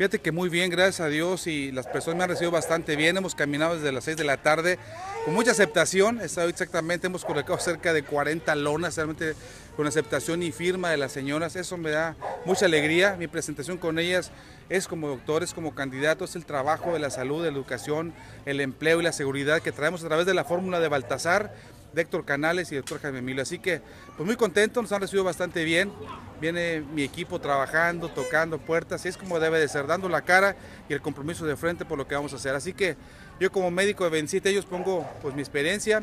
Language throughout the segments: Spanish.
Fíjate que muy bien, gracias a Dios y las personas me han recibido bastante bien. Hemos caminado desde las 6 de la tarde con mucha aceptación. Exactamente, hemos colocado cerca de 40 lonas, realmente con aceptación y firma de las señoras. Eso me da mucha alegría. Mi presentación con ellas es como doctores, como candidatos, el trabajo de la salud, de la educación, el empleo y la seguridad que traemos a través de la fórmula de Baltasar de Héctor Canales y doctor Jaime Emilio. Así que, pues muy contento, nos han recibido bastante bien. Viene mi equipo trabajando, tocando puertas, y es como debe de ser, dando la cara y el compromiso de frente por lo que vamos a hacer. Así que yo como médico de 27 ellos pongo pues mi experiencia,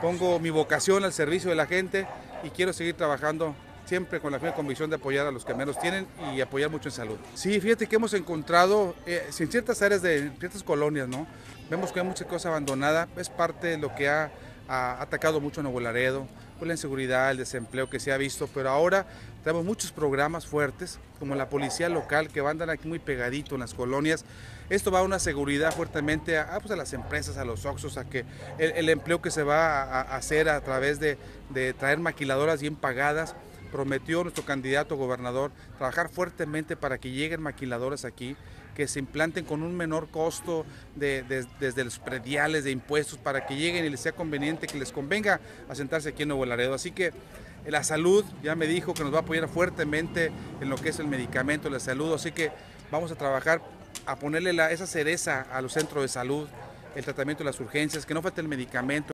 pongo mi vocación al servicio de la gente y quiero seguir trabajando siempre con la firme convicción de apoyar a los que menos tienen y apoyar mucho en salud. Sí, fíjate que hemos encontrado eh, en ciertas áreas de ciertas colonias, ¿no? Vemos que hay mucha cosa abandonada, es parte de lo que ha ha atacado mucho a Nuevo Laredo, la inseguridad, el desempleo que se ha visto, pero ahora tenemos muchos programas fuertes, como la policía local, que van a andar aquí muy pegadito en las colonias. Esto va a una seguridad fuertemente a, pues a las empresas, a los oxos, a que el, empleo que se va a, hacer a través de traer maquiladoras bien pagadas, prometió nuestro candidato gobernador trabajar fuertemente para que lleguen maquiladoras aquí, que se implanten con un menor costo desde los prediales de impuestos para que lleguen y les sea conveniente, que les convenga asentarse aquí en Nuevo Laredo. Así que eh, la salud ya me dijo que nos va a apoyar fuertemente en lo que es el medicamento, la salud, así que vamos a trabajar a ponerle esa cereza a los centros de salud, el tratamiento de las urgencias, que no falte el medicamento.